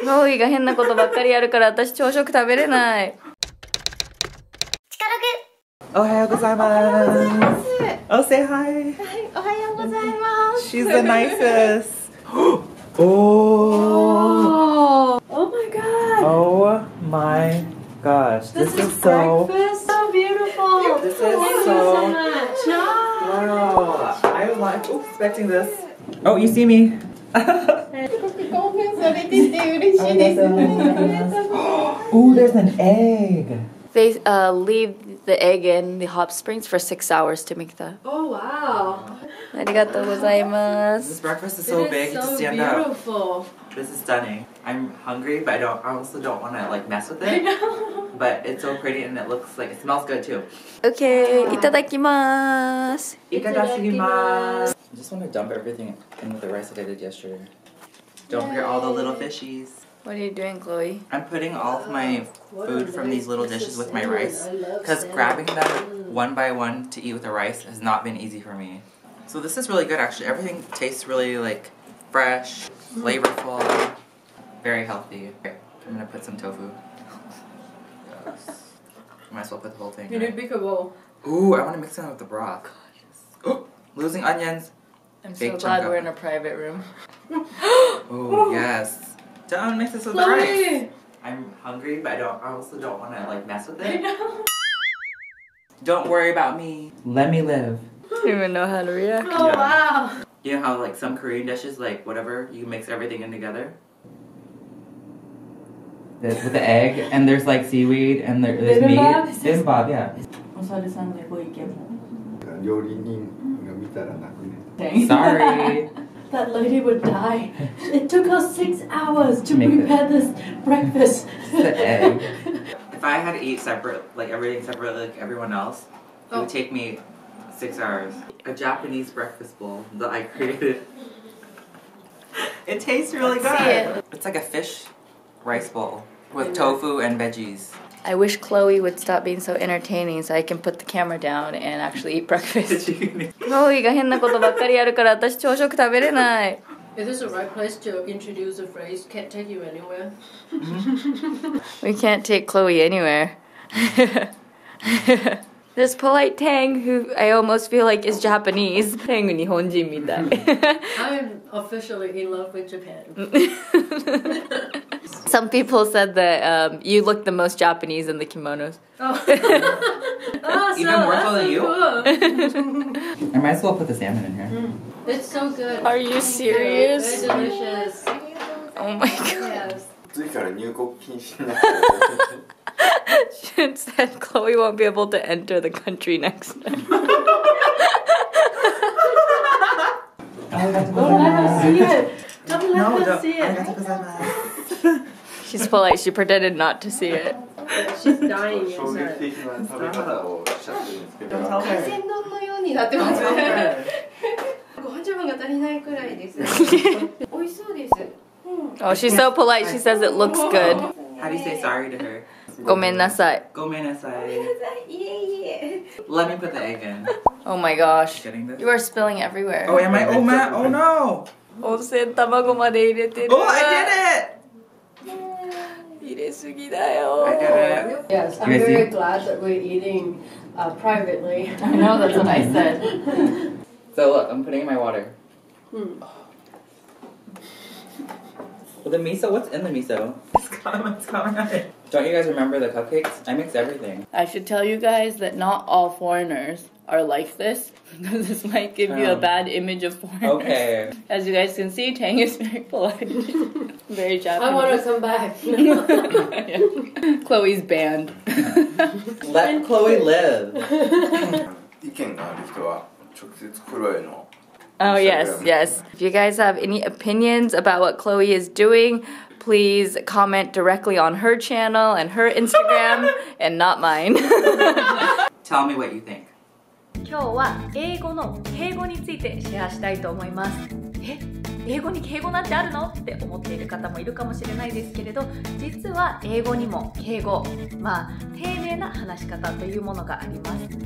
クロイが変なことばっかりやるから私朝食食べれない Ohayou gozaimasu. Oh, say hi. おはようございます She's the nicest. oh. Oh my god Oh my gosh. This, is, so. breakfast so beautiful This is so. much Wow. I was not expecting this. Oh, you see me. 興奮されてて嬉しいです oh, there's an egg. They uh, leave the egg in the hot springs for six hours to make the. Oh wow. ありがとうございま This す。 breakfast is so It big is to so stand up. beautiful. This is stunning. I'm hungry, but I don't. I also don't want to like mess with it. But it's so pretty and it looks like it smells good too. OK、いただきます。 Itadakimasu. I just want to dump everything in with the rice that I did yesterday. Don't forget all the little fishies. What are you doing, Chloe? I'm putting all of my food from these little dishes with my rice because grabbing them one by one to eat with the rice has not been easy for me. So this is really good actually. Everything tastes really like fresh, flavorful, very healthy. Okay, I'm gonna put some tofu. Yes. Might as well put the whole thing. You need bigger bowl. Ooh, I want to mix it with the broth. Oh, losing onions. I'm Big so chunk glad we're it. in a private room oh yes. Don't mix this with the rice. I'm hungry, but I don't. I also don't want to like mess with it. Don't worry about me. Let me live. I don't even know how to react. Oh yeah. wow. You know how like some Korean dishes, like whatever, you mix everything in together. This with the egg, and there's like seaweed, and there, there's bibimbap? meat. Bibimbap, yeah. Sorry. That lady would die. It took us six hours to Make it. prepare this breakfast. the egg. If I had to eat separate, like everything separate, like everyone else, it Oh. would take me six hours. A Japanese breakfast bowl that I created. It tastes really Let's see good. it. It's like a fish rice bowl with tofu and veggies. I wish Chloe would stop being so entertaining so I can put the camera down and actually eat breakfast. Chloe が変なことばっかりやるから私朝食食べれない。 Is this the right place to introduce the phrase can't take you anywhere? We can't take Chloe anywhere. this polite Tang, who I almost feel like is Japanese. Tang 日本人みたい。 I'm officially in love with Japan. Some people said that um, you look the most Japanese in the kimonos. Oh. oh Even more so than you? Cool. I might as well put the salmon in here. It's so good. Are you serious? Very delicious. Oh my god. Yes. 暑いから入国禁止になってる It said Chloe won't be able to enter the country next time. Don't let her see it. Don't let No, her don't. see it. Arigatou gozaimasu. She's polite. She pretended not to see it. She's dying 衝撃 inside. 的な食べ方をしちゃってるんですけど Don't tell 海 her. 鮮丼のようになってますね Don't tell her. ご飯茶碗が足りないくらいです美味しそうです Oh, she's so polite. She says it looks good. How do you say sorry to her? ごめんなさい. Gomenasai. いえいえ Let me put the egg in. Oh my gosh. Getting this? You are spilling everywhere. Oh, am I? Oh, man. Oh, no. 温泉卵まで入れてる。 Oh, I did 入れす ぎだよ。 it. I did it. Yes, I'm You guys very see? glad that we're eating uh, privately. I know, that's what I said. So look, I'm putting in my water. Hmm. Well, the miso, what's in the miso? It's coming, it's coming out. Don't you guys remember the cupcakes? I mix everything. I should tell you guys that not all foreigners are like this. Because this might give you a Oh. bad image of foreigners. Okay. As you guys can see, Tang is very polite. very Japanese. I want to come back. Yeah. Chloe's banned. Let Chloe live. 意見がある人は直接クロエの Oh, yes, yes. If you guys have any opinions about what Chloe is doing, please comment directly on her channel and her Instagram and not mine. Tell me what you think. 今日は英語の敬語についてシェアしたいと思いますえ？英語に敬語なんてあるの？って思っている方もいるかもしれないですけれど実は英語にも敬語まあ丁寧な話し方というものがあります